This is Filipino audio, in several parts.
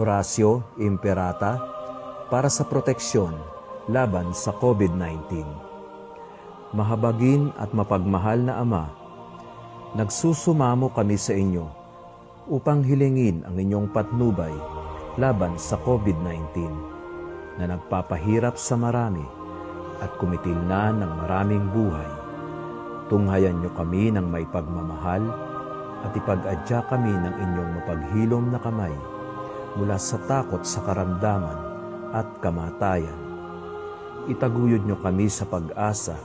Orasio Imperata para sa proteksyon laban sa COVID-19. Mahabagin at mapagmahal na Ama, nagsusumamo kami sa inyo upang hilingin ang inyong patnubay laban sa COVID-19 na nagpapahirap sa marami at kumitil na ng maraming buhay. Tunghayan niyo kami ng may pagmamahal at ipag-adya kami ng inyong mapaghilom na kamay mula sa takot sa karamdaman at kamatayan. Itaguyod niyo kami sa pag-asa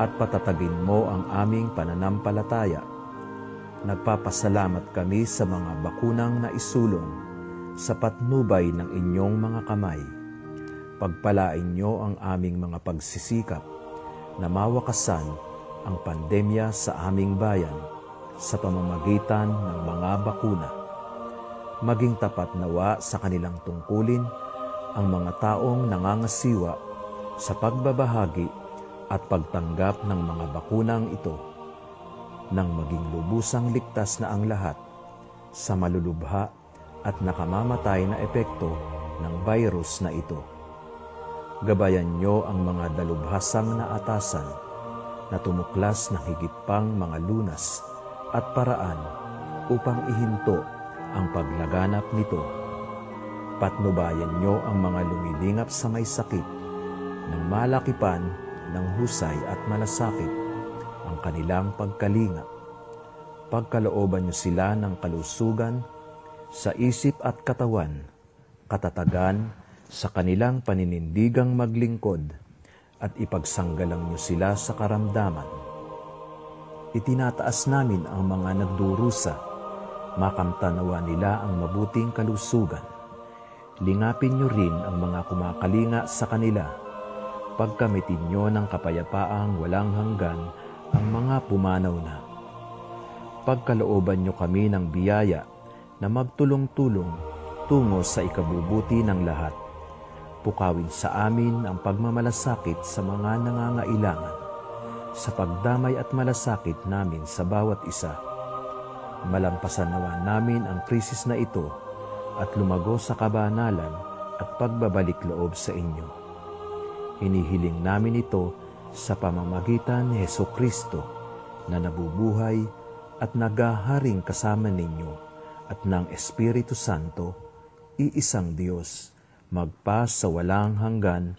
at patatagin mo ang aming pananampalataya. Nagpapasalamat kami sa mga bakunang naisulong sa patnubay ng inyong mga kamay. Pagpalain niyo ang aming mga pagsisikap na mawakasan ang pandemya sa aming bayan sa pamamagitan ng mga bakuna. Maging tapat nawa sa kanilang tungkulin ang mga taong nangangasiwa sa pagbabahagi at pagtanggap ng mga bakunang ito nang maging lubusang ligtas na ang lahat sa malulubha at nakamamatay na epekto ng virus na ito. Gabayan niyo ang mga dalubhasang na atasan na tumuklas ng higit pang mga lunas at paraan upang ihinto ang paglaganap nito. Patnubayan niyo ang mga lumilingap sa may sakit ng malakipan ng husay at malasakit ang kanilang pagkalinga. Pagkalooban niyo sila ng kalusugan sa isip at katawan, katatagan sa kanilang paninindigang maglingkod at ipagsanggalang niyo sila sa karamdaman. Itinataas namin ang mga nagdurusa, makamtanawa nila ang mabuting kalusugan. Lingapin niyo rin ang mga kumakalinga sa kanila. Pagkamitin niyo ng kapayapaang walang hanggan ang mga pumanaw na. Pagkalooban niyo kami ng biyaya na magtulong-tulong tungo sa ikabubuti ng lahat. Pukawin sa amin ang pagmamalasakit sa mga nangangailangan sa pagdamay at malasakit namin sa bawat isa. Malampasan nawa namin ang krisis na ito at lumago sa kabanalan at pagbabalik loob sa inyo. Inihiling namin ito sa pamamagitan ni Heso Kristo na nabubuhay at nagaharing kasama ninyo at ng Espiritu Santo, iisang Diyos, magpa sa walang hanggan.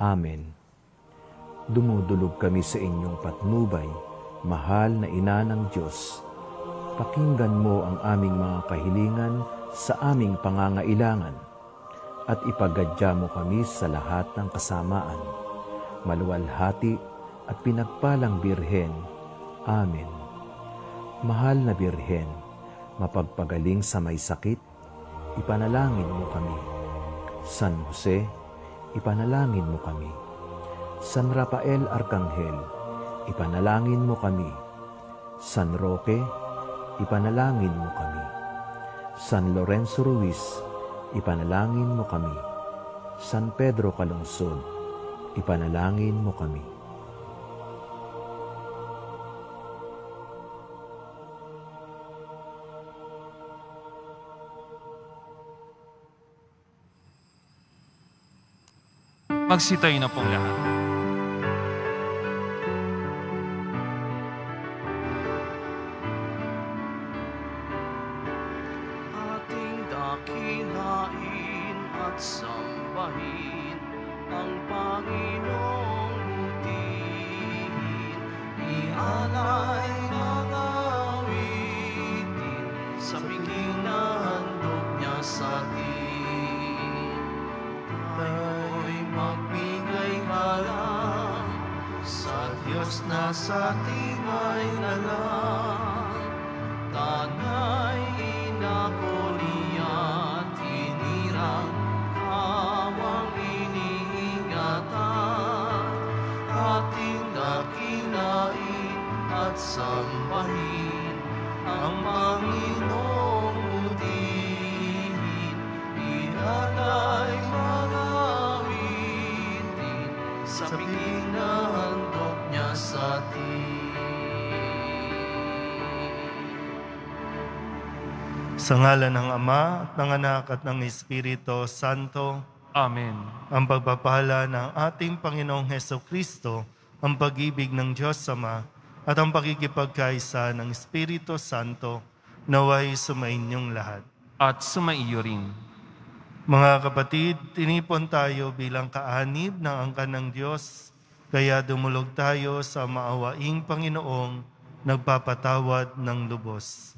Amen. Dumudulog kami sa inyong patnubay, mahal na ina ng Diyos. Pakinggan mo ang aming mga kahilingan sa aming pangangailangan at ipagadya mo kami sa lahat ng kasamaan. Maluwalhati at pinagpalang Birhen. Amen. Mahal na Birhen, mapagpagaling sa may sakit, ipanalangin mo kami. San Jose, ipanalangin mo kami. San Rafael Arcangel, ipanalangin mo kami. San Roque, ipanalangin mo kami. San Lorenzo Ruiz, ipanalangin mo kami. San Pedro Calungsod, ipanalangin mo kami. Magsitayo na pong lahat. Sa ngalan ng Ama at ng Anak at ng Espiritu Santo, Amen. ang pagpapala ng ating Panginoong Heso Kristo, ang pag-ibig ng Diyos Ama, at ang pakikipagkaisa ng Espiritu Santo, naway sumainyong lahat. At sumaiyo rin. Mga kapatid, tinipon tayo bilang kaanib ng angkan ng Diyos, kaya dumulog tayo sa maawaing Panginoong nagpapatawad ng lubos.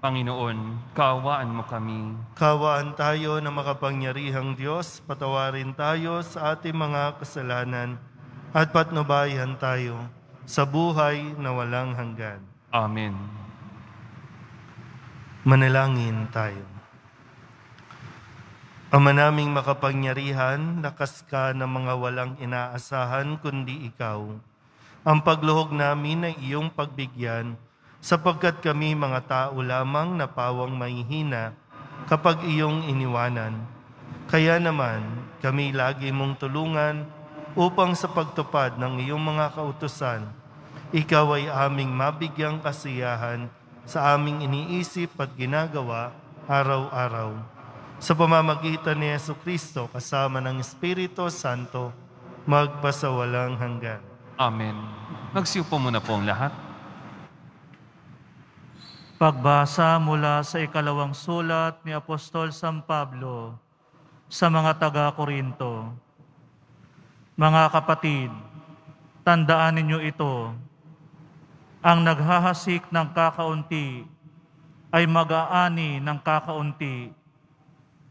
Panginoon, kaawaan mo kami. Kaawaan tayo na makapangyarihang Diyos, patawarin tayo sa ating mga kasalanan at patnubayan tayo sa buhay na walang hanggan. Amen. Manalangin tayo. Ama naming makapangyarihan, lakas ka ng mga walang inaasahan kundi ikaw. Ang pagluhog namin ay iyong pagbigyan sapagkat kami mga tao lamang na pawang mahihina kapag iyong iniwanan. Kaya naman kami lagi mong tulungan upang sa pagtupad ng iyong mga kautusan, ikaw ay aming mabigyang kasiyahan sa aming iniisip at ginagawa araw-araw. Sa pamamagitan ni Yesu Kristo kasama ng Espiritu Santo, magpasawalang hanggan. Amen. Magsiupo muna po ang lahat. Pagbasa mula sa ikalawang sulat ni Apostol San Pablo sa mga taga-Korinto. Mga kapatid, tandaan ninyo ito. Ang naghahasik ng kakaunti ay mag-aani ng kakaunti,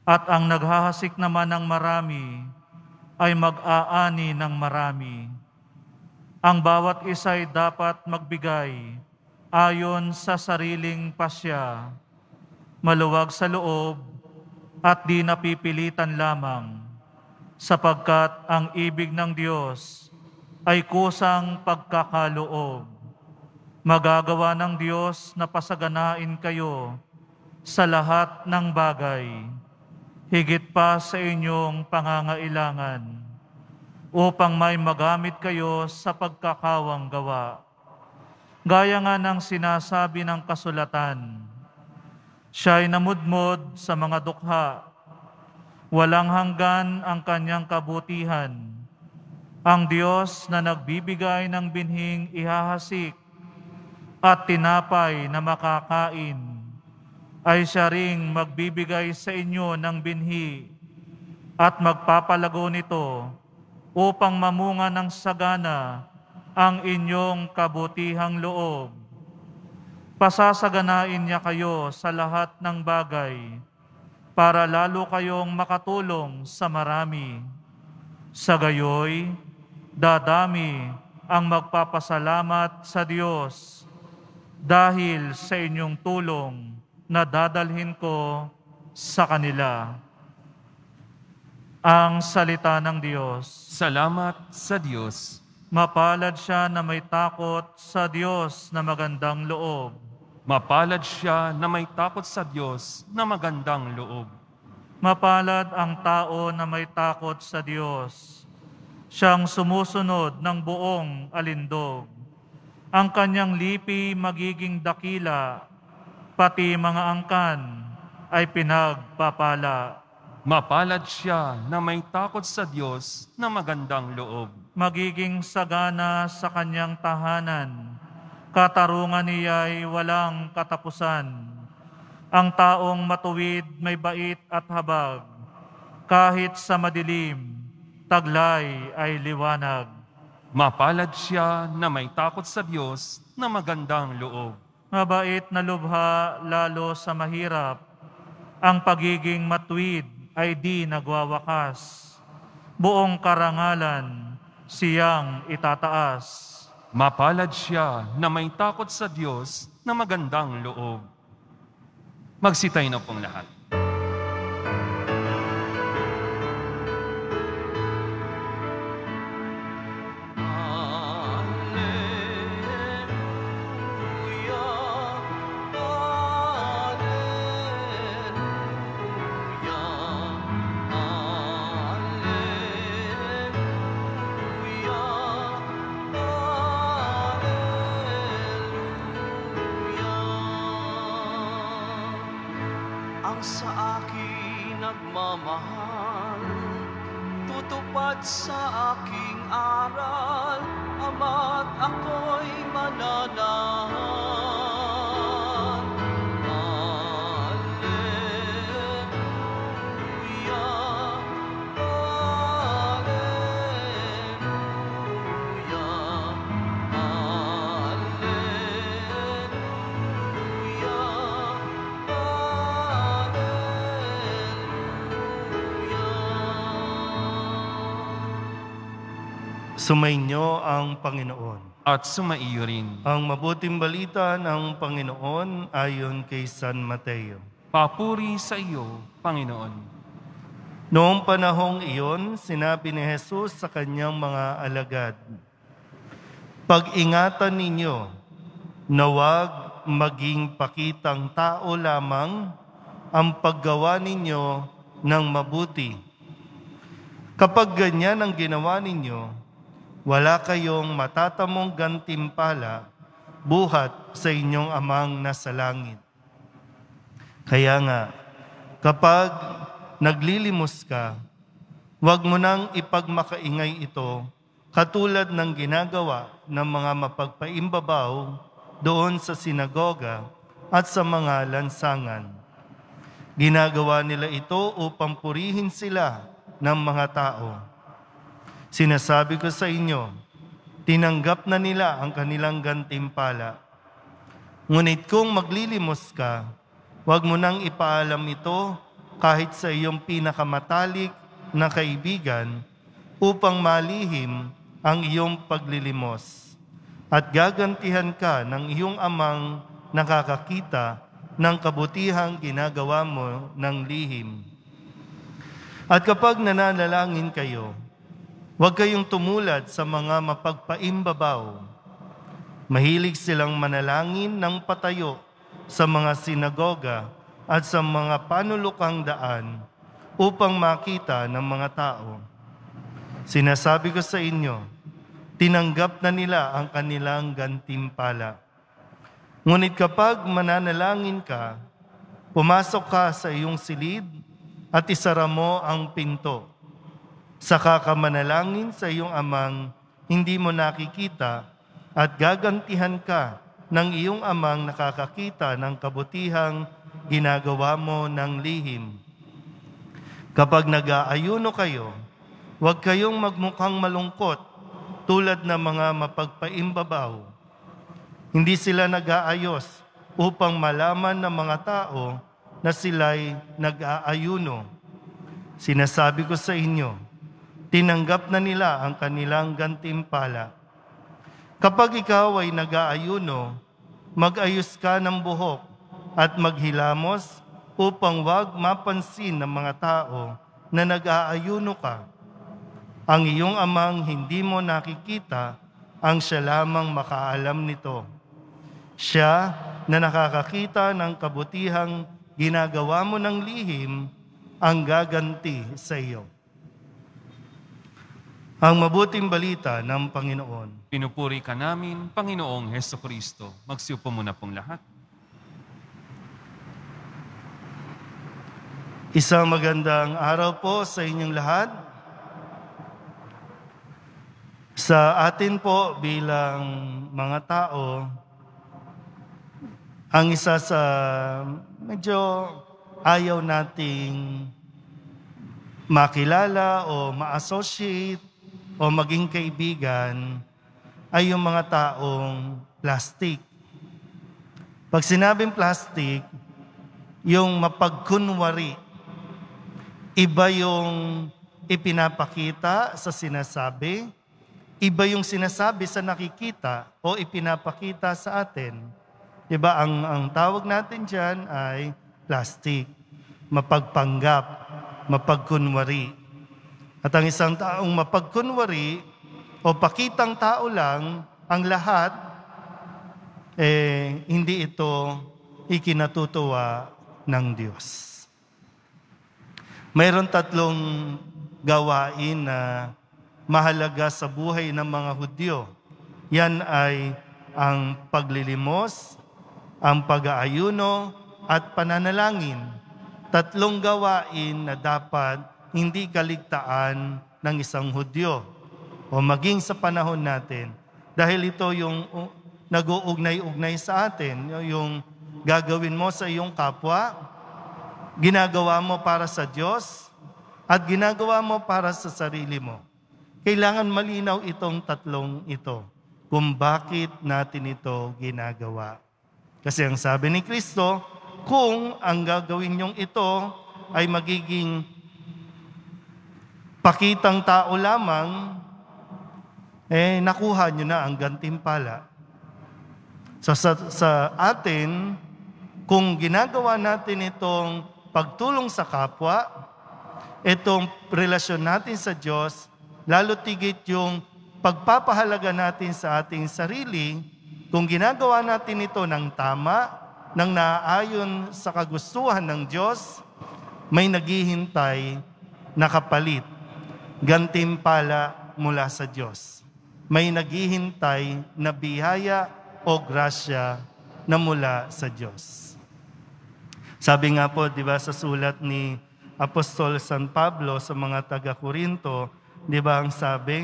at ang naghahasik naman ng marami ay mag-aani ng marami. Ang bawat isa'y dapat magbigay ayon sa sariling pasya, maluwag sa loob at di napipilitan lamang, sapagkat ang ibig ng Diyos ay kusang pagkakaloob. Magagawa ng Diyos na pasaganain kayo sa lahat ng bagay, higit pa sa inyong pangangailangan, upang may magamit kayo sa pagkakawang gawa. Gaya nga ng sinasabi ng kasulatan, siya'y namudmod sa mga dukha, walang hanggan ang kanyang kabutihan. Ang Diyos na nagbibigay ng binhing ihahasik at tinapay na makakain, ay siya ring magbibigay sa inyo ng binhi at magpapalago nito upang mamunga ng sagana ang inyong kabutihang loob. Pasasaganain niya kayo sa lahat ng bagay para lalo kayong makatulong sa marami. Sa gayoy, dadami ang magpapasalamat sa Diyos dahil sa inyong tulong na dadalhin ko sa kanila. Ang salita ng Diyos. Salamat sa Diyos. Mapalad siya na may takot sa Diyos na magandang loob. Mapalad siya na may takot sa Diyos na magandang loob. Mapalad ang tao na may takot sa Diyos. Siyang sumusunod ng buong alindog. Ang kanyang lipi magiging dakila, pati mga angkan ay pinagpapala. Mapalad siya na may takot sa Diyos na magandang loob. Magiging sagana sa kanyang tahanan. Katarungan niya'y walang katapusan. Ang taong matuwid may bait at habag. Kahit sa madilim, taglay ay liwanag. Mapalad siya na may takot sa Diyos na magandang loob. Mabait na lubha lalo sa mahirap. Ang pagiging matuwid ay di nagwawakas. Buong karangalan siyang itataas. Mapalad siya na may takot sa Diyos na magandang loob. Magsitay na pong lahat. Ang sa akin nagmamahal. Tutupad sa aking aral, ama't ako'y mananahan. Sumainyo ang Panginoon. At sumaiyo rin. Ang mabuting balita ng Panginoon ayon kay San Mateo. Papuri sa iyo, Panginoon. Noong panahong iyon, sinabi ni Jesus sa kanyang mga alagad, Pag-ingatan ninyo na huwag maging pakitang tao lamang ang paggawa ninyo ng mabuti. Kapag ganyan ang ginawa ninyo, wala kayong matatamong gantimpala buhat sa inyong amang nasa langit. Kaya nga, kapag naglilimos ka, huwag mo nang ipagmakaingay ito katulad ng ginagawa ng mga mapagpaimbabaw doon sa sinagoga at sa mga lansangan. Ginagawa nila ito upang purihin sila ng mga tao. Sinasabi ko sa inyo, tinanggap na nila ang kanilang gantimpala. Ngunit kung maglilimos ka, huwag mo nang ipaalam ito kahit sa iyong pinakamatalik na kaibigan upang malihim ang iyong paglilimos. At gagantihan ka ng iyong amang nakakakita ng kabutihang ginagawa mo ng lihim. At kapag nananalangin kayo, Huwag kayong tumulad sa mga mapagpaimbabaw. Mahilig silang manalangin ng patayo sa mga sinagoga at sa mga panulukang daan upang makita ng mga tao. Sinasabi ko sa inyo, tinanggap na nila ang kanilang gantimpala. Ngunit kapag mananalangin ka, pumasok ka sa iyong silid at isara mo ang pinto Saka ka manalangin sa iyong amang hindi mo nakikita at gagantihan ka ng iyong amang nakakakita ng kabutihang ginagawa mo ng lihim. Kapag nag-aayuno kayo, huwag kayong magmukhang malungkot tulad ng mga mapagpaimbabaw. Hindi sila nag-aayos upang malaman ng mga tao na sila'y nag-aayuno. Sinasabi ko sa inyo, tinanggap na nila ang kanilang gantimpala. Kapag ikaw ay nag-aayuno, mag-ayos ka ng buhok at maghilamos upang wag mapansin ng mga tao na nag-aayuno ka. Ang iyong amang hindi mo nakikita, ang siya lamang makaalam nito. Siya na nakakakita ng kabutihang ginagawa mo ng lihim, ang gaganti sa iyo. Ang mabuting balita ng Panginoon. Pinupuri ka namin, Panginoong Heso Kristo. Magsiupo muna pong lahat. Isang magandang araw po sa inyong lahat. Sa atin po bilang mga tao, ang isa sa medyo ayaw nating makilala o ma-associate o maging kaibigan ay yung mga taong plastic. Pag sinabing plastic, yung mapagkunwari, iba yung ipinapakita sa sinasabi, iba yung sinasabi sa nakikita o ipinapakita sa atin. Diba, ang, ang tawag natin dyan ay plastic, mapagpanggap, mapagkunwari. At ang isang taong mapagkunwari o pakitang tao lang ang lahat, eh, hindi ito ikinatutuwa ng Diyos. Mayroon tatlong gawain na mahalaga sa buhay ng mga Hudyo. Yan ay ang paglilimos, ang pag-aayuno, at pananalangin. tatlong gawain na dapat hindi kaligtaan ng isang Hudyo o maging sa panahon natin. Dahil ito yung nag-uugnay-ugnay sa atin, yung gagawin mo sa iyong kapwa, ginagawa mo para sa Diyos, at ginagawa mo para sa sarili mo. Kailangan malinaw itong tatlong ito kung bakit natin ito ginagawa. Kasi ang sabi ni Kristo, kung ang gagawin niyong ito ay magiging pakitang tao lamang, eh nakuha niyo na ang gantimpala. So sa, sa atin, kung ginagawa natin itong pagtulong sa kapwa, itong relasyon natin sa Diyos, lalo tigit yung pagpapahalaga natin sa ating sarili, kung ginagawa natin ito ng tama, ng naaayon sa kagustuhan ng Diyos, may naghihintay na kapalit, gantimpala mula sa Diyos. May naghihintay na biyaya o grasya na mula sa Diyos. Sabi nga po, di ba, sa sulat ni Apostol San Pablo sa mga taga-Korinto, di ba ang sabi,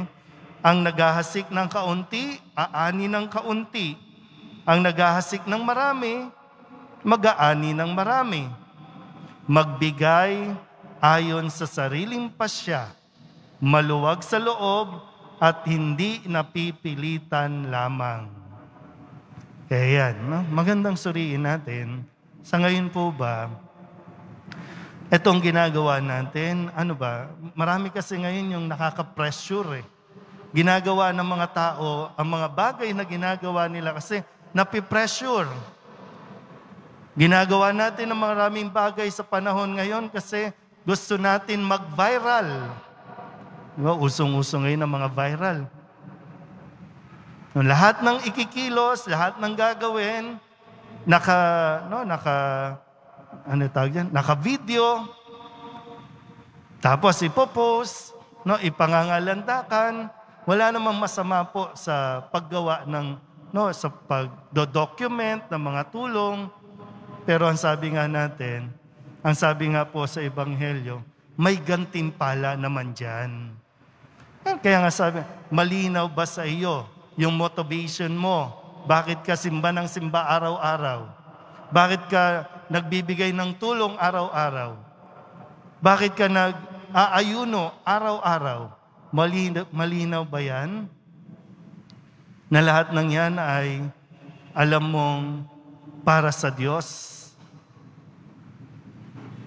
ang naghahasik ng kaunti, aani ng kaunti. Ang naghahasik ng marami, mag-aani ng marami. Magbigay ayon sa sariling pasya, maluwag sa loob at hindi napipilitan lamang. Kaya yan, no? magandang suriin natin. Sa ngayon po ba, itong ginagawa natin, ano ba, marami kasi ngayon yung nakaka-pressure eh ginagawa ng mga tao ang mga bagay na ginagawa nila kasi napipressure. Ginagawa natin ang maraming bagay sa panahon ngayon kasi gusto natin mag-viral. Diba? Usong-usong ngayon ang mga viral. Lahat ng ikikilos, lahat ng gagawin, naka, no, naka, ano tawag yan? Naka-video, tapos ipopost, no, ipangangalandakan, wala namang masama po sa paggawa ng no sa pagdo-document ng mga tulong. Pero ang sabi nga natin, ang sabi nga po sa ebanghelyo, may gantimpala naman diyan. Kaya nga sabi, malinaw ba sa iyo yung motivation mo? Bakit ka simba ng simba araw-araw? Bakit ka nagbibigay ng tulong araw-araw? Bakit ka nag-aayuno araw-araw? Malinaw, malinaw ba yan? Na lahat ng yan ay alam mong para sa Diyos.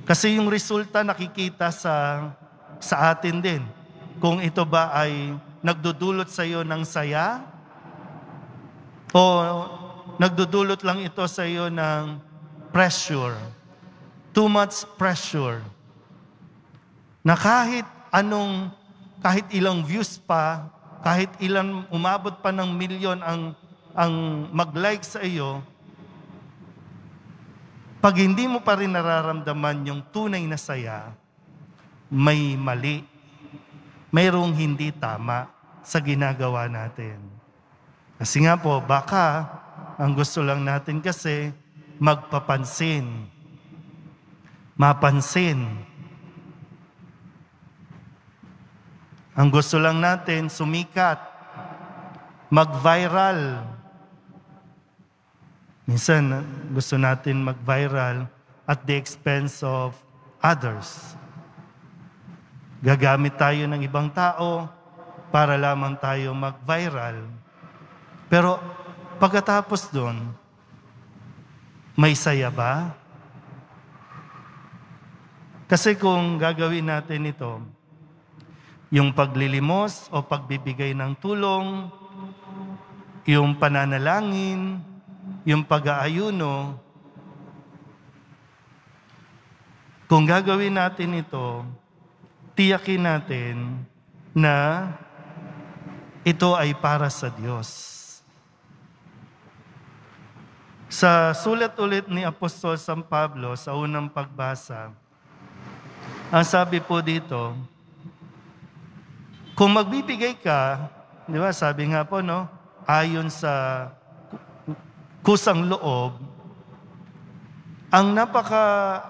Kasi yung resulta nakikita sa, sa atin din. Kung ito ba ay nagdudulot sa iyo ng saya o nagdudulot lang ito sa iyo ng pressure. Too much pressure. Na kahit anong kahit ilang views pa, kahit ilang umabot pa ng milyon ang, ang mag-like sa iyo, pag hindi mo pa rin nararamdaman yung tunay na saya, may mali, mayroong hindi tama sa ginagawa natin. Kasi nga po, baka ang gusto lang natin kasi magpapansin, mapansin, Ang gusto lang natin, sumikat, mag-viral. Minsan, gusto natin mag-viral at the expense of others. Gagamit tayo ng ibang tao para lamang tayo mag-viral. Pero pagkatapos doon, may saya ba? Kasi kung gagawin natin ito, yung paglilimos o pagbibigay ng tulong, yung pananalangin, yung pag-aayuno. Kung gagawin natin ito, tiyakin natin na ito ay para sa Diyos. Sa sulat ulit ni Apostol San Pablo sa unang pagbasa, ang sabi po dito, kung magbibigay ka, di ba, sabi nga po, no, ayon sa kusang loob, ang napaka,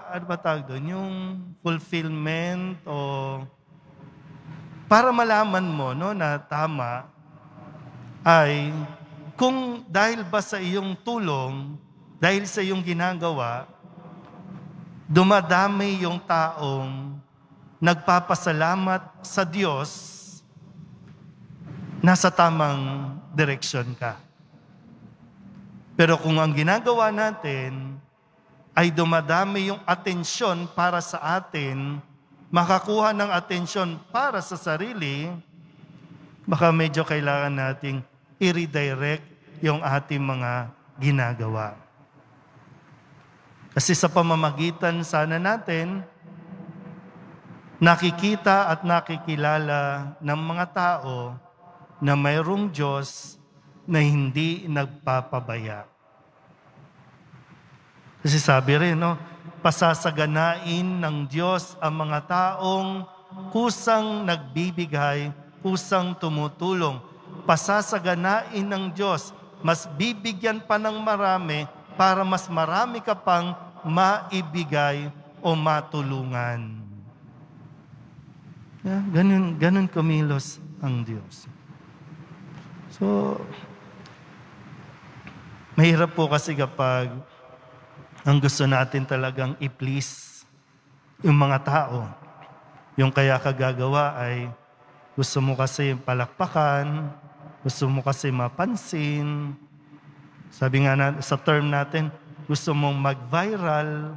ano ba tawag doon, yung fulfillment o para malaman mo no, na tama ay kung dahil ba sa iyong tulong, dahil sa iyong ginagawa, dumadami yung taong nagpapasalamat sa Diyos, nasa tamang direksyon ka. Pero kung ang ginagawa natin ay dumadami yung atensyon para sa atin, makakuha ng atensyon para sa sarili, baka medyo kailangan nating i-redirect yung ating mga ginagawa. Kasi sa pamamagitan sana natin, nakikita at nakikilala ng mga tao na mayroong Diyos na hindi nagpapabaya. Kasi sabi rin, no, pasasaganain ng Diyos ang mga taong kusang nagbibigay, kusang tumutulong. Pasasaganain ng Diyos, mas bibigyan pa ng marami para mas marami ka pang maibigay o matulungan. Yeah, ganun, ganun kumilos ang Diyos. So, mahirap po kasi kapag ang gusto natin talagang i-please yung mga tao. Yung kaya kagagawa ay gusto mo kasi palakpakan, gusto mo kasi mapansin. Sabi nga na, sa term natin, gusto mong mag-viral.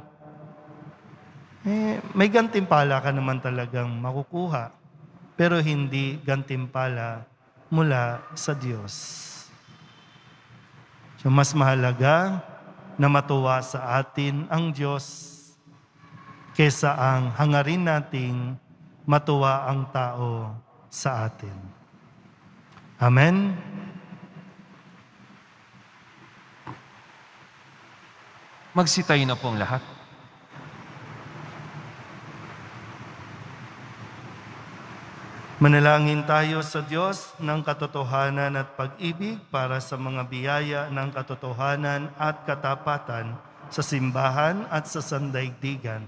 Eh, may gantimpala ka naman talagang makukuha. Pero hindi gantimpala mula sa Diyos. So mas mahalaga na matuwa sa atin ang Diyos kesa ang hangarin nating matuwa ang tao sa atin. Amen? Magsitayo na pong lahat. Manalangin tayo sa Diyos ng katotohanan at pag-ibig para sa mga biyaya ng katotohanan at katapatan sa simbahan at sa sandaigdigan.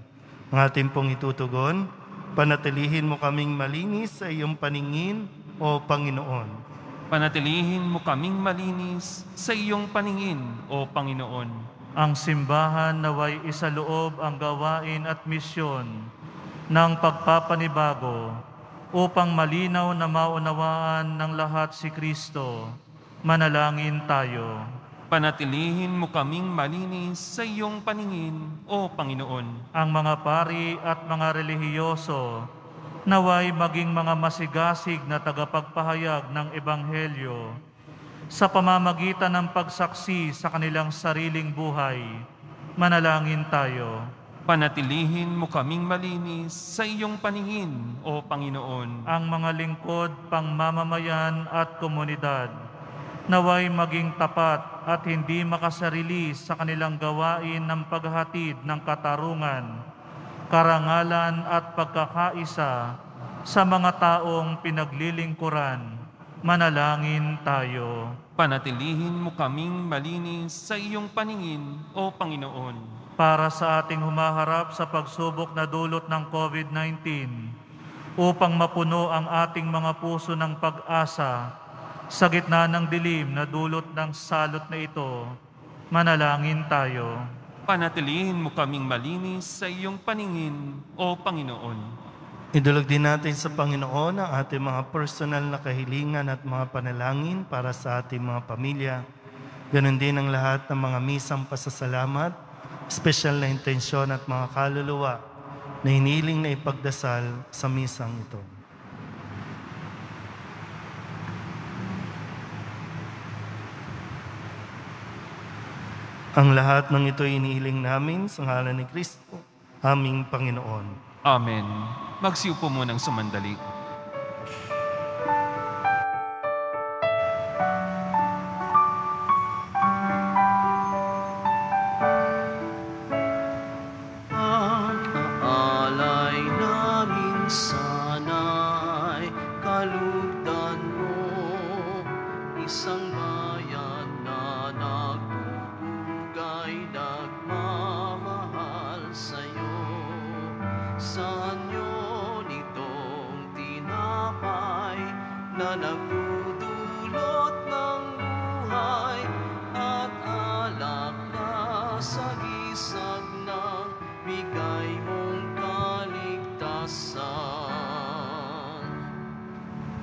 Ang ating pong itutugon, panatilihin mo kaming malinis sa iyong paningin, O Panginoon. Panatilihin mo kaming malinis sa iyong paningin, O Panginoon. Ang simbahan naway isaloob ang gawain at misyon ng pagpapanibago upang malinaw na maunawaan ng lahat si Kristo. Manalangin tayo. Panatilihin mo kaming malinis sa iyong paningin, O Panginoon. Ang mga pari at mga relihiyoso naway maging mga masigasig na tagapagpahayag ng Ebanghelyo sa pamamagitan ng pagsaksi sa kanilang sariling buhay. Manalangin tayo. Panatilihin mo kaming malinis sa iyong paningin, O Panginoon. Ang mga lingkod, pangmamamayan at komunidad naway maging tapat at hindi makasarili sa kanilang gawain ng paghatid ng katarungan, karangalan at pagkakaisa sa mga taong pinaglilingkuran. Manalangin tayo. Panatilihin mo kaming malinis sa iyong paningin, O Panginoon. Para sa ating humaharap sa pagsubok na dulot ng COVID-19 upang mapuno ang ating mga puso ng pag-asa sa gitna ng dilim na dulot ng salot na ito. Manalangin tayo. Panatilihin mo kaming malinis sa iyong paningin, O Panginoon. Idulog din natin sa Panginoon ang ating mga personal na kahilingan at mga panalangin para sa ating mga pamilya. Ganon din ang lahat ng mga misang pasasalamat, special na intensyon at mga kaluluwa na hiniling na ipagdasal sa misang ito. Ang lahat ng ito inihiling namin sa ngalan ni Kristo, aming Panginoon. Amen. Magsiupo mo ng sumandali.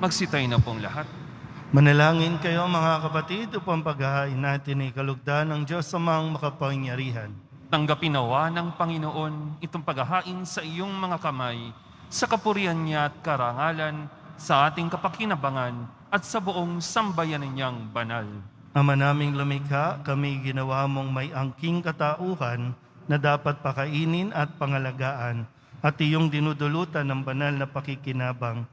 Magsitay na pong lahat. Manalangin kayo mga kapatid upang paghahain natin ay kalugdan ng Diyos amang makapangyarihan. Tanggapin nawa ng Panginoon itong paghahain sa iyong mga kamay sa kapurihan niya at karangalan sa ating kapakinabangan at sa buong sambayanan niyang banal. Ama naming lumikha, kami ginawa mong may angking katauhan na dapat pakainin at pangalagaan at iyong dinudulutan ng banal na pakikinabang.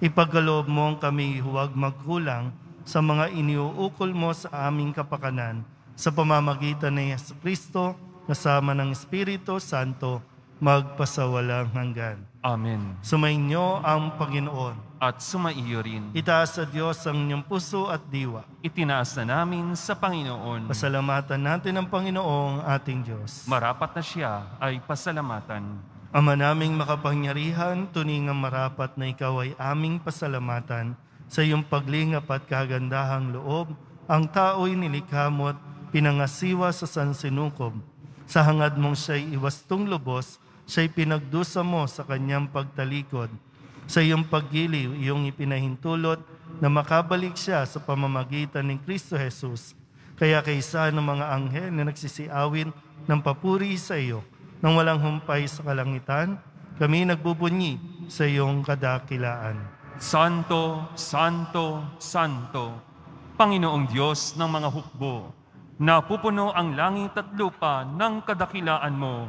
Ipagkaloob mong kami huwag magkulang sa mga iniuukol mo sa aming kapakanan sa pamamagitan ni Yesu Kristo kasama ng Espiritu Santo magpasawalang hanggan. Amen. Sumainyo ang Panginoon. At sumaiyo rin. Itaas sa Diyos ang inyong puso at diwa. Itinaas na namin sa Panginoon. Pasalamatan natin ang Panginoong ating Diyos. Marapat na siya ay pasalamatan. Ama naming makapangyarihan, tuningang marapat na ikaw ay aming pasalamatan sa iyong paglingap at kagandahang loob. Ang tao'y nilikha mo at pinangasiwa sa sansinukob. Sa hangad mong siya'y iwastong lubos, siya'y pinagdusa mo sa kanyang pagtalikod. Sa iyong paggiliw, iyong ipinahintulot na makabalik siya sa pamamagitan ni Kristo Jesus. Kaya kaysa ng mga anghel na nagsisiawin ng papuri sa iyo, nang walang humpay sa kalangitan, kami nagbubunyi sa iyong kadakilaan. Santo, Santo, Santo, Panginoong Diyos ng mga hukbo, napupuno ang langit at lupa ng kadakilaan mo.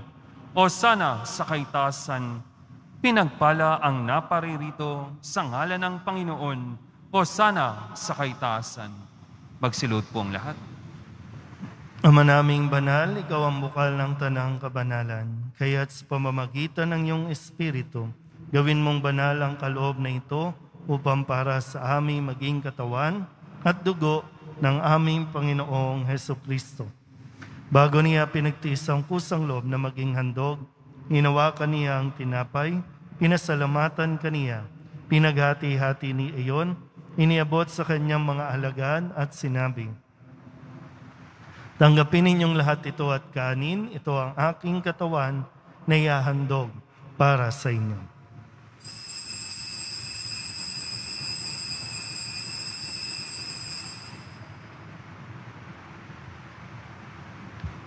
O sana sa kaitasan, pinagpala ang naparirito sa ngalan ng Panginoon. O sana sa kaitasan. Magsilod po ang lahat. Ama naming banal, ikaw ang bukal ng tanang kabanalan. Kaya't sa pamamagitan ng iyong Espiritu, gawin mong banal ang kaloob na ito upang para sa aming maging katawan at dugo ng aming Panginoong Heso Kristo. Bago niya pinagtiis ang kusang loob na maging handog, hinawakan niya ang tinapay, pinasalamatan kaniya, pinaghati-hati ni iyon, iniabot sa kanyang mga alagaan at sinabing, Tanggapin ninyong lahat ito at kanin, ito ang aking katawan na ihahandog para sa inyo.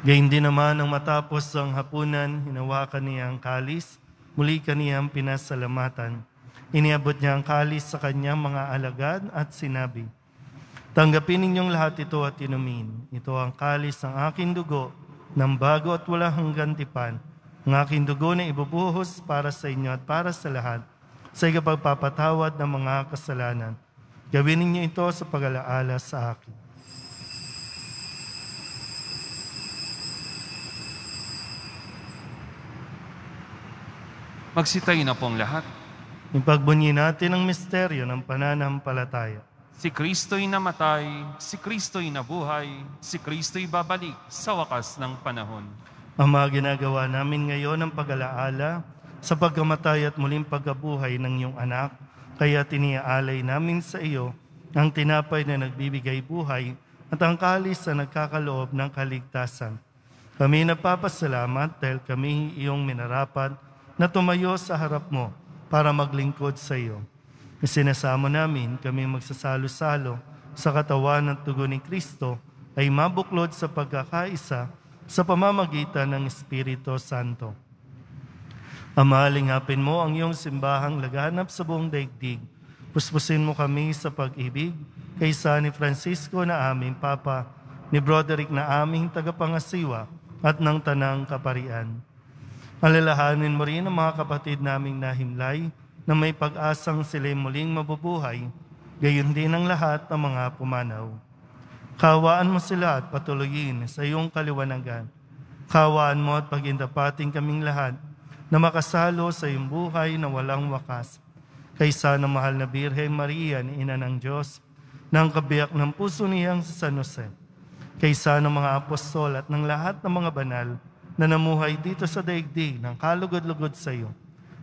Gayun din naman ang matapos ang hapunan, hinawakan niya ang kalis, muli kaniyang pinasalamatan. Iniabot niya ang kalis sa kanyang mga alagad at sinabi, Tanggapin ninyong lahat ito at inumin. Ito ang kalis ng aking dugo, ng bago at walang hanggang tipan. Ang aking dugo na ibubuhos para sa inyo at para sa lahat, sa ikapagpapatawad ng mga kasalanan. Gawin ninyo ito sa pag-alaala sa akin. Magsitayo na po ang lahat. Ipagbunyi natin ang misteryo ng pananampalataya. Si Kristo'y namatay, si Kristo'y nabuhay, si Kristo'y babalik sa wakas ng panahon. Ang mga ginagawa namin ngayon ang pag-alaala sa pagkamatay at muling pagkabuhay ng iyong anak, kaya tiniaalay namin sa iyo ang tinapay na nagbibigay buhay at ang kalis na nagkakaloob ng kaligtasan. Kami nagpapasalamat dahil kami iyong minarapat na tumayo sa harap mo para maglingkod sa iyo. Isinasamo namin kami magsasalo-salo sa katawan at tugo ni Kristo ay mabuklod sa pagkakaisa sa pamamagitan ng Espiritu Santo. Ama, lingapin mo ang iyong simbahang laganap sa buong daigdig. Puspusin mo kami sa pag-ibig kaysa ni Francisco na aming Papa, ni Broderick na aming tagapangasiwa at ng Tanang Kaparian. Alalahanin mo rin ang mga kapatid naming nahimlay na may pag-asang sila'y muling mabubuhay, gayon din ang lahat ng mga pumanaw. Kawaan mo sila at patuloyin sa iyong kaliwanagan. Kawaan mo at pagindapating kaming lahat na makasalo sa iyong buhay na walang wakas. Kaysa ng mahal na Birhen Maria ni Ina ng Diyos, ng kabiyak ng puso niyang sa San Jose. Kaysa ng mga apostol at ng lahat ng mga banal na namuhay dito sa daigdig ng kalugod-lugod sa iyo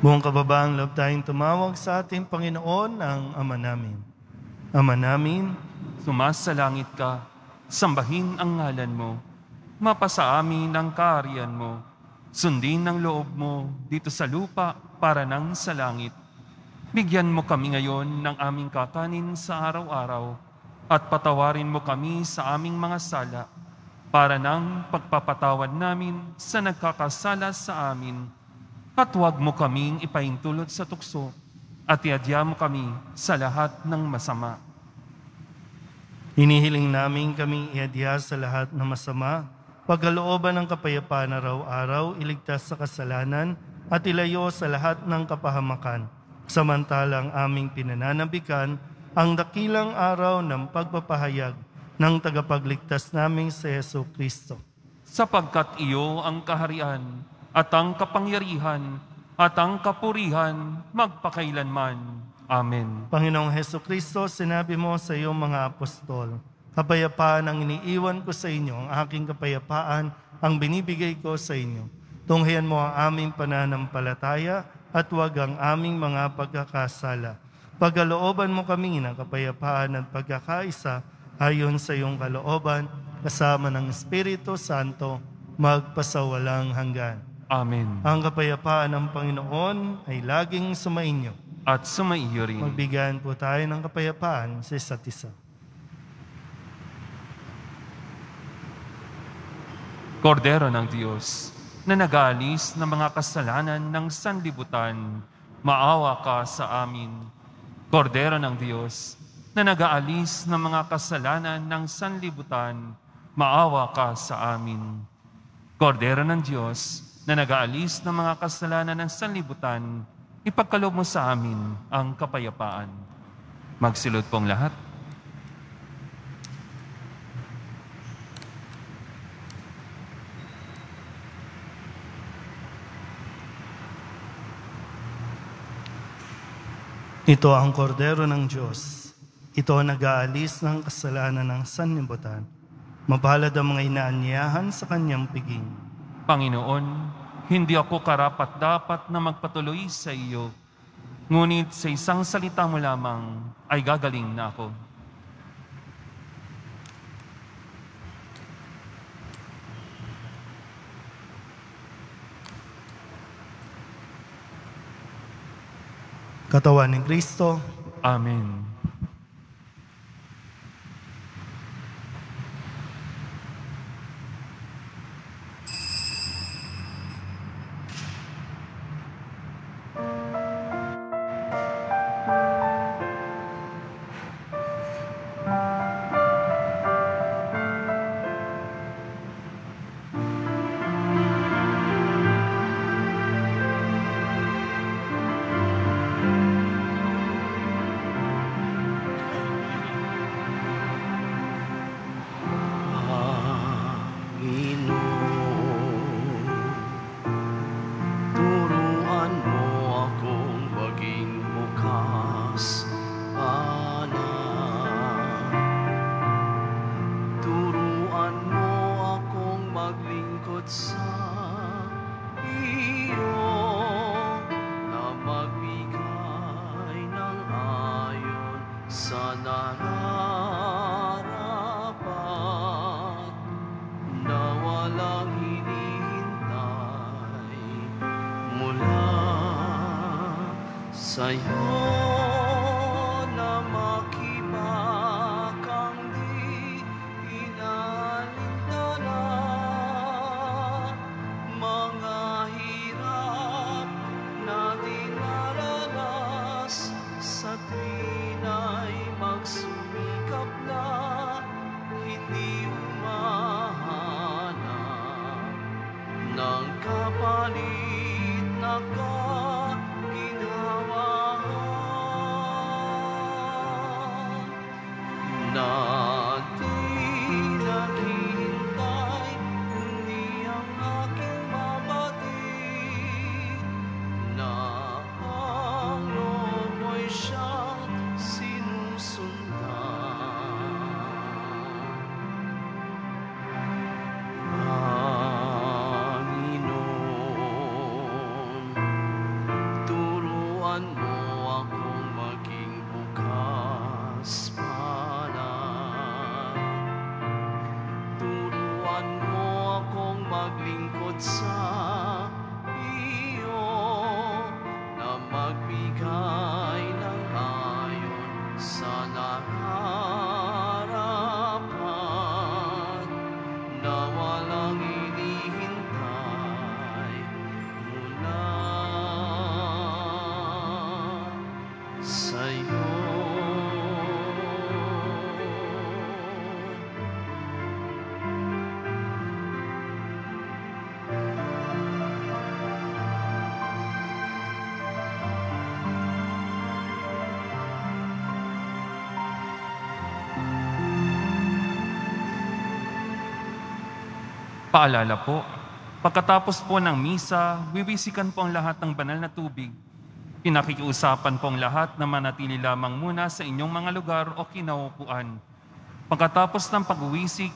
Buong kababaang loob tayong tumawag sa ating Panginoon ang Ama namin. Ama namin, Sumasalangit ka, sambahin ang ngalan mo, mapasa amin ang kaharian mo, sundin ang loob mo dito sa lupa para nang sa langit. Bigyan mo kami ngayon ng aming kakanin sa araw-araw at patawarin mo kami sa aming mga sala para nang pagpapatawad namin sa nagkakasala sa amin. At huwag mo kaming ipaintulot sa tukso at iadya mo kami sa lahat ng masama. hinihiling namin kaming iadya sa lahat ng masama, pagkalooban ng kapayapaan araw-araw, iligtas sa kasalanan, at ilayo sa lahat ng kapahamakan. Samantalang aming pinananabikan ang dakilang araw ng pagpapahayag ng tagapagligtas naming si Yeso Kristo. sapagkat iyo ang kaharian at ang kapangyarihan at ang kapurihan magpakailanman. Amen. Panginoong Heso Kristo, sinabi mo sa iyong mga apostol, Kapayapaan ang iniiwan ko sa inyo, ang aking kapayapaan ang binibigay ko sa inyo. Tunghayan mo ang aming pananampalataya at huwag ang aming mga pagkakasala. Pagkalooban mo kami ng kapayapaan at pagkakaisa ayon sa iyong kalooban, kasama ng Espiritu Santo, magpasawalang hanggan. Amen. Ang kapayapaan ng Panginoon ay laging sumainyo. At sumaiyo rin. Magbigayan po tayo ng kapayapaan sa isa't isa. Kordero ng Diyos, na nag-aalis ng mga kasalanan ng sanlibutan, maawa ka sa amin. Kordero ng Diyos, na nag-aalis ng mga kasalanan ng sanlibutan, maawa ka sa amin. Kordero ng Diyos, na nag-aalis ng mga kasalanan ng sanlibutan, ipagkaloob mo sa amin ang kapayapaan. Magsilot pong lahat. Ito ang kordero ng Diyos. Ito ang nag-aalis ng kasalanan ng sanlibutan. Mapalad ang mga inaanyahan sa kanyang piging. Panginoon, hindi ako karapat-dapat na magpatuloy sa iyo, ngunit sa isang salita mo lamang ay gagaling na ako. Katawan ni Kristo, Amen. Paalala po, pagkatapos po ng misa, wiwisikan po ang lahat ng banal na tubig. Pinakikiusapan po ang lahat na manatili lamang muna sa inyong mga lugar o kinaupuan. Pagkatapos ng pagwiwisik,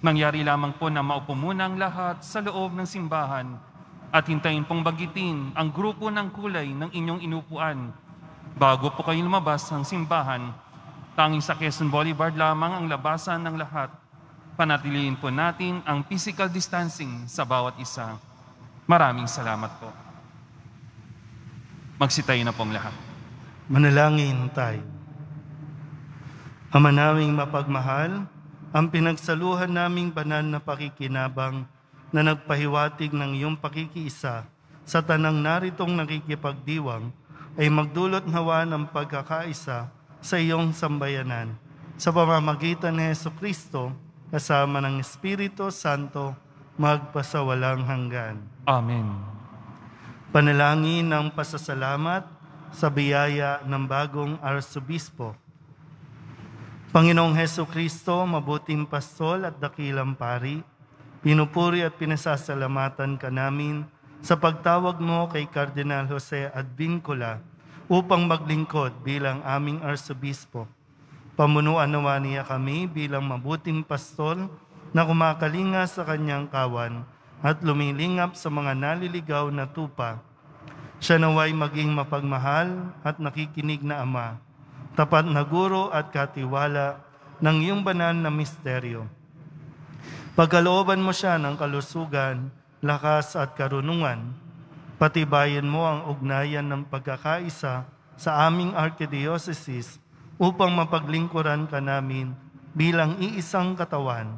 nangyari lamang po na maupo muna ang lahat sa loob ng simbahan at hintayin pong bagitin ang grupo ng kulay ng inyong inupuan. Bago po kayo lumabas ng simbahan, tanging sa Quezon Boulevard lamang ang labasan ng lahat panatiliin po natin ang physical distancing sa bawat isa. Maraming salamat po. Magsitayo na pong lahat. Manalangin tayo. Ama naming mapagmahal, ang pinagsaluhan naming banal na pakikinabang na nagpahiwatig ng iyong pakikiisa sa tanang naritong nakikipagdiwang ay magdulot nawa ng pagkakaisa sa iyong sambayanan sa pamamagitan ni Yeso Kristo kasama ng Espiritu Santo magpasawalang hanggan. Amen. Panalangin ng pasasalamat sa biyaya ng bagong arsobispo. Panginoong Heso Kristo, mabuting pastol at dakilang pari, pinupuri at pinasasalamatan ka namin sa pagtawag mo kay Kardinal Jose Advincula upang maglingkod bilang aming arsobispo. Pamunuan nawa niya kami bilang mabuting pastol na kumakalinga sa kanyang kawan at lumilingap sa mga naliligaw na tupa. Siya naway maging mapagmahal at nakikinig na ama, tapat na guro at katiwala ng iyong banal na misteryo. Pagkalooban mo siya ng kalusugan, lakas at karunungan, patibayan mo ang ugnayan ng pagkakaisa sa aming archdiocese upang mapaglingkuran ka namin bilang iisang katawan.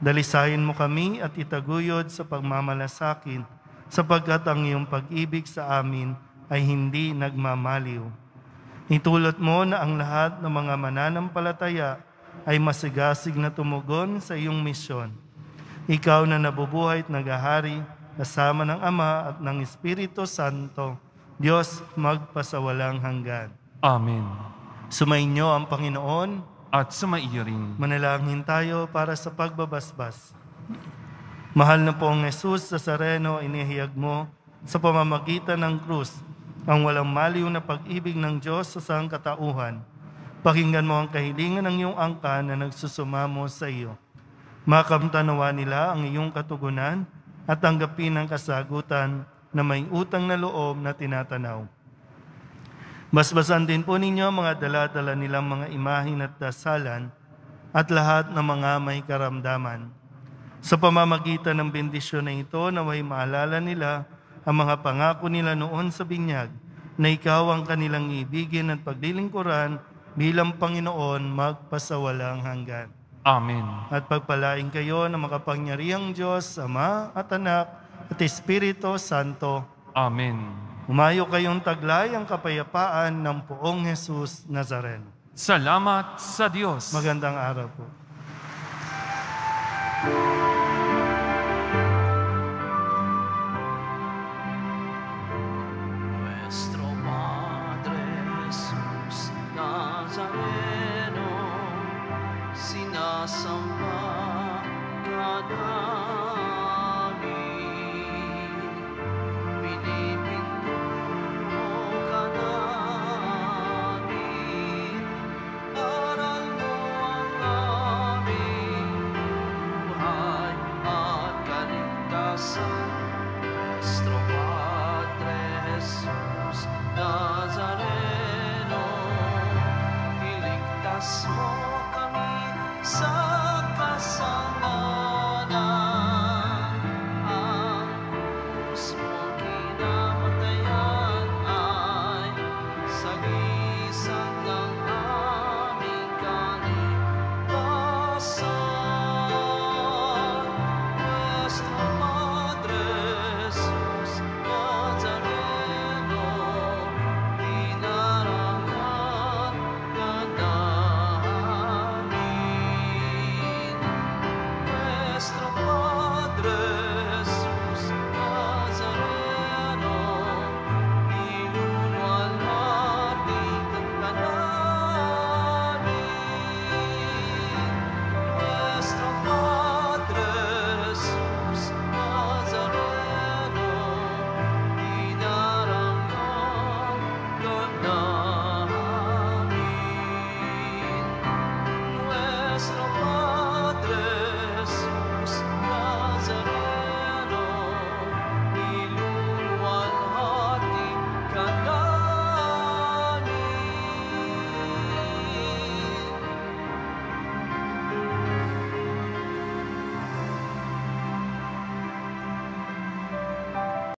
Dalisayin mo kami at itaguyod sa pagmamalasakin sapagkat ang iyong pag-ibig sa amin ay hindi nagmamaliw. Itulot mo na ang lahat ng mga mananampalataya ay masigasig na tumugon sa iyong misyon. Ikaw na nabubuhay at nagahari kasama ng Ama at ng Espiritu Santo, Diyos magpasawalang hanggan. Amen. Sumainyo ang Panginoon, At sumaiyo rin. manalangin tayo para sa pagbabasbas. Mahal na pong Jesus sa Sareno, inihiyag mo sa pamamagitan ng krus ang walang maliw na pag-ibig ng Diyos sa sangkatauhan. Pakinggan mo ang kahilingan ng iyong angka na nagsusumamo sa iyo. Makamtanawa nila ang iyong katugunan at tanggapin ang kasagutan na may utang na loob na tinatanaw. Basbasan din po ninyo mga daladala nilang mga imahin at dasalan at lahat ng mga may karamdaman. Sa pamamagitan ng bendisyon na ito, naway maalala nila ang mga pangako nila noon sa binyag na ikaw ang kanilang ibigin at paglilingkuran bilang Panginoon magpasawalang hanggan. Amen. At pagpalain kayo ng makapangyarihang Diyos, Ama at Anak at Espiritu Santo. Amen. Umayo kayong taglay ang kapayapaan ng poong Jesus Nazareno. Salamat sa Diyos. Magandang araw po.